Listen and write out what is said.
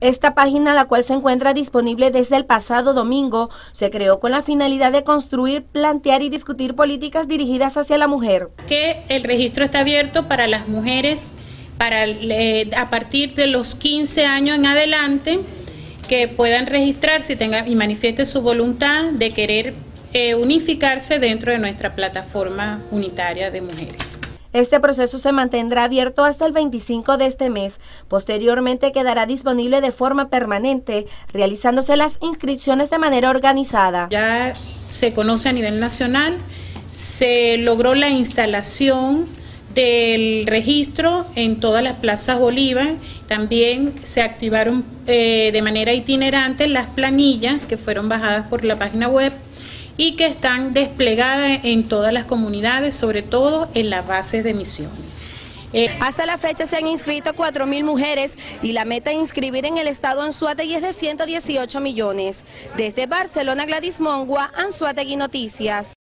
Esta página, la cual se encuentra disponible desde el pasado domingo, se creó con la finalidad de construir, plantear y discutir políticas dirigidas hacia la mujer. Que el registro está abierto para las mujeres para eh, a partir de los 15 años en adelante que puedan registrarse y, tengan, y manifiesten su voluntad de querer eh, unificarse dentro de nuestra plataforma unitaria de mujeres. Este proceso se mantendrá abierto hasta el 25 de este mes. Posteriormente quedará disponible de forma permanente, realizándose las inscripciones de manera organizada. Ya se conoce a nivel nacional, se logró la instalación del registro en todas las plazas Bolívar. También se activaron eh, de manera itinerante las planillas que fueron bajadas por la página web y que están desplegadas en todas las comunidades, sobre todo en las bases de misiones. Eh, Hasta la fecha se han inscrito 4.000 mujeres y la meta de inscribir en el estado Anzuategui es de 118 millones. Desde Barcelona, Gladys Mongua, Anzuategui Noticias.